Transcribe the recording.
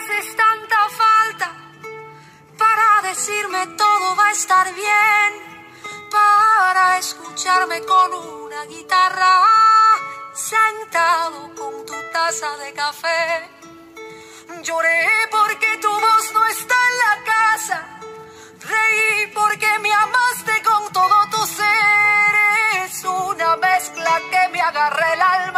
haces tanta falta para decirme todo va a estar bien, para escucharme con una guitarra sentado con tu taza de café. Lloré porque tu voz no está en la casa, reí porque me amaste con todo tu ser, es una mezcla que me agarra el alma.